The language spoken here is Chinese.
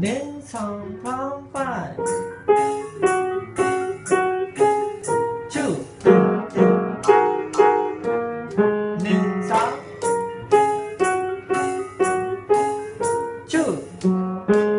连唱旁白，就。连唱就。